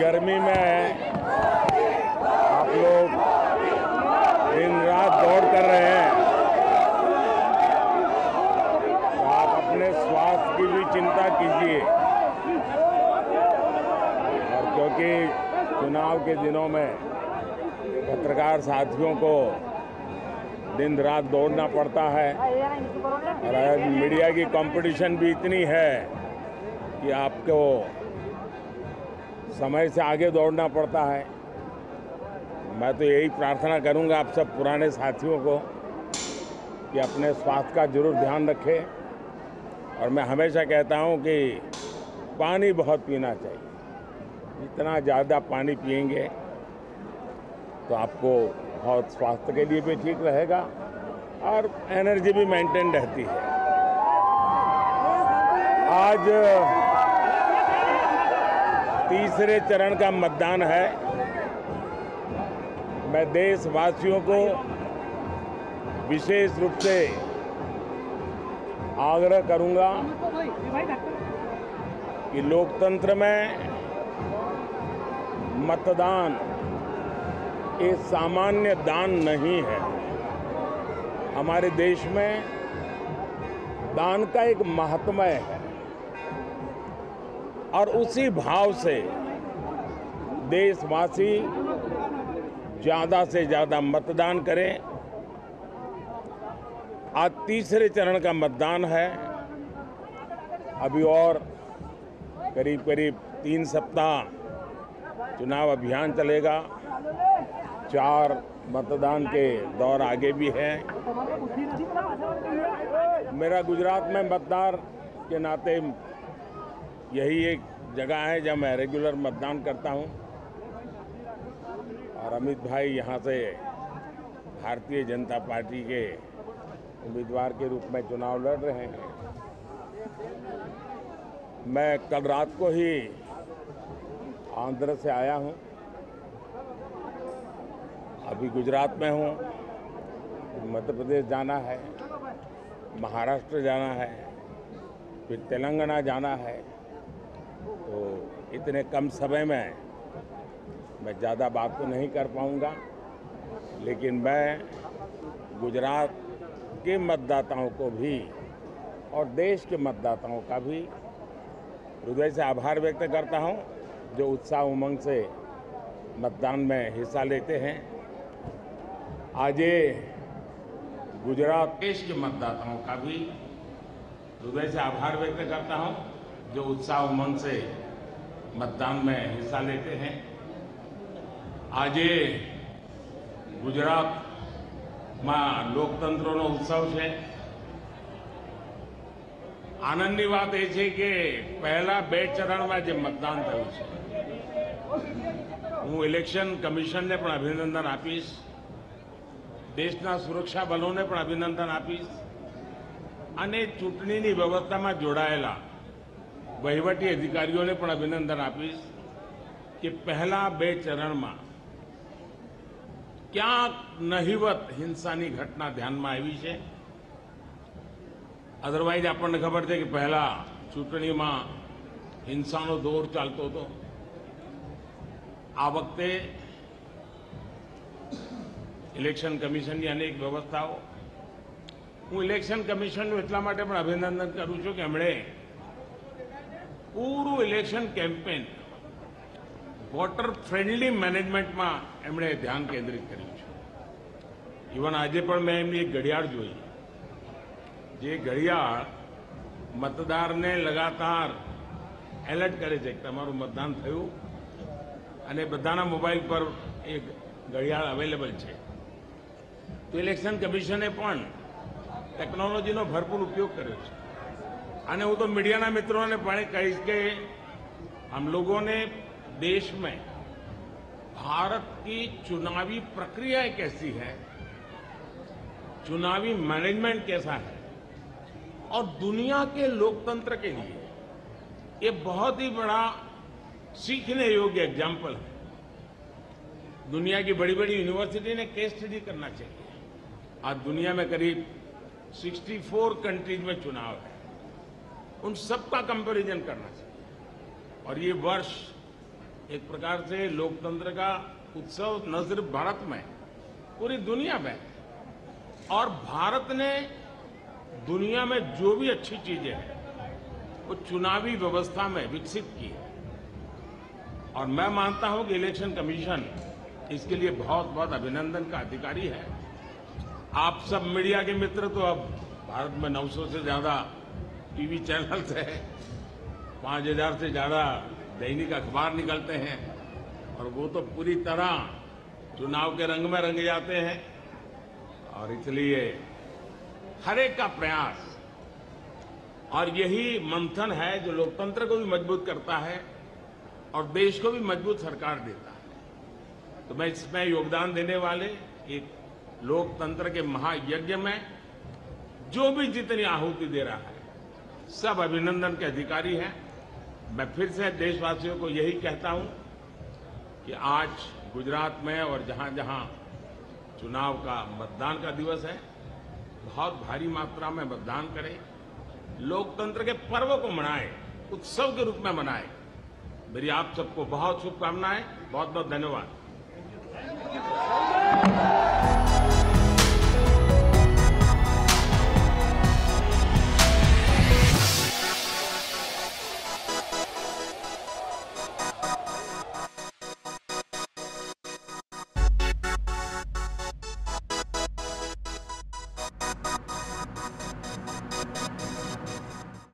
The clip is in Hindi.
गर्मी में आप लोग दिन रात दौड़ कर रहे हैं। तो आप अपने स्वास्थ्य की भी चिंता कीजिए। और क्योंकि चुनाव के दिनों में पत्रकार साथियों को दिन रात दौड़ना पड़ता है और मीडिया की कंपटीशन भी इतनी है कि आपको समय से आगे दौड़ना पड़ता है। मैं तो यही प्रार्थना करूँगा आप सब पुराने साथियों को कि अपने स्वास्थ्य का ज़रूर ध्यान रखें और मैं हमेशा कहता हूँ कि पानी बहुत पीना चाहिए। जितना ज़्यादा पानी पिएँगे तो आपको बहुत स्वास्थ्य के लिए भी ठीक रहेगा और एनर्जी भी मेंटेन रहती है। आज तीसरे चरण का मतदान है। मैं देशवासियों को विशेष रूप से आग्रह करूँगा कि लोकतंत्र में मतदान ये सामान्य दान नहीं है। हमारे देश में दान का एक महात्म्य है। और उसी भाव से देशवासी ज़्यादा से ज़्यादा मतदान करें। आज तीसरे चरण का मतदान है। अभी और करीब करीब तीन सप्ताह चुनाव अभियान चलेगा। चार मतदान के दौर आगे भी हैं। मेरा गुजरात में मतदार के नाते यही एक जगह है जहाँ मैं रेगुलर मतदान करता हूँ। और अमित भाई यहाँ से भारतीय जनता पार्टी के उम्मीदवार के रूप में चुनाव लड़ रहे हैं। मैं कल रात को ही आंध्र से आया हूँ। अभी गुजरात में हूँ। मध्य प्रदेश जाना है, महाराष्ट्र जाना है, फिर तेलंगाना जाना है। तो इतने कम समय में मैं ज़्यादा बात तो नहीं कर पाऊँगा, लेकिन मैं गुजरात के मतदाताओं को भी और देश के मतदाताओं का भी हृदय से आभार व्यक्त करता हूँ, जो उत्साह उमंग से मतदान में हिस्सा लेते हैं। आज ये गुजरात देश के मतदाताओं का भी हृदय से आभार व्यक्त करता हूँ। जो उत्साह उमंग से मतदान में हिस्सा लेते हैं आज ये ગુજરાતમાં લોકતંત્રનો ઉત્સવ છે આનંદની વાત એ છે કે પહેલા બે ચરણમાં જે મતદાન થયું છે હું ઇલેક્શન કમિશનને પણ અભિનંદન આપીશ દેશના સુરક્ષા બલોને પણ અભિનંદન આપીશ અને ચૂંટણીની વ્યવસ્થામાં જોડાયેલા વહીવટી અધિકારીઓને પણ અભિનંદન આપીશ કે પહેલા બે ચરણમાં ક્યાંક નહિવત હિંસાની ઘટના ધ્યાનમાં આવી છે. અધરવાઇઝ આપણને ખબર છે કે પહેલા ચૂંટણીમાં હિંસાનો દોર ચાલતો હતો. આ વખતે ઇલેક્શન કમિશનની અનેક વ્યવસ્થાઓ. હું ઇલેક્શન કમિશનનું એટલા માટે પણ અભિનંદન કરું છું કે એમણે પૂરું ઇલેક્શન કેમ્પેન વોટર ફ્રેન્ડલી મેનેજમેન્ટમાં એમણે ધ્યાન કેન્દ્રિત કર્યું છે. ઇવન આજે પણ મેં એમની એક ઘડિયાળ જોઈ. જે ઘડિયાળ મતદારને લગાતાર એલર્ટ કરે છે કે તમારું મતદાન થયું અને બધાના મોબાઈલ પર એ ઘડિયાળ અવેલેબલ છે. તો ઇલેક્શન કમિશને પણ ટેકનોલોજીનો ભરપૂર ઉપયોગ કર્યો છે. અને હું તો મીડિયાના મિત્રોને પણ કહીશ કે हम लोगों ने देश में भारत की चुनावी प्रक्रिया कैसी है चुनावी मैनेजमेंट कैसा है और दुनिया के लोकतंत्र के लिए ये बहुत ही बड़ा सीखने योग्य एग्जाम्पल है दुनिया की बड़ी बड़ी यूनिवर्सिटी ने केस स्टडी करना चाहिए आज दुनिया में करीब 64 कंट्रीज में चुनाव है उन सबका कंपैरिजन करना चाहिए। और ये वर्ष एक प्रकार से लोकतंत्र का उत्सव न सिर्फ़ भारत में, पूरी दुनिया में। और भारत ने दुनिया में जो भी अच्छी चीज़ें हैं, वो चुनावी व्यवस्था में विकसित की है। और मैं मानता हूँ कि इलेक्शन कमीशन इसके लिए बहुत बहुत अभिनंदन का अधिकारी है। आप सब मीडिया के मित्र तो अब भारत में 900 से ज़्यादा टीवी चैनल्स है पाँच हज़ार से ज़्यादा दैनिक अखबार निकलते हैं। और वो तो पूरी तरह चुनाव के रंग में रंग जाते हैं। और इसलिए हर एक का प्रयास और यही मंथन है जो लोकतंत्र को भी मज़बूत करता है और देश को भी मज़बूत सरकार देता है। तो मैं इसमें योगदान देने वाले एक लोकतंत्र के महायज्ञ में जो भी जितनी आहुति दे रहा है सब अभिनंदन के अधिकारी हैं। मैं फिर से देशवासियों को यही कहता हूँ कि आज गुजरात में और जहाँ जहाँ चुनाव का मतदान का दिवस है, बहुत भारी मात्रा में मतदान करें। लोकतंत्र के पर्व को मनाएँ, उत्सव के रूप में मनाएँ। मेरी आप सबको बहुत शुभकामनाएँ बहुत बहुत धन्यवाद।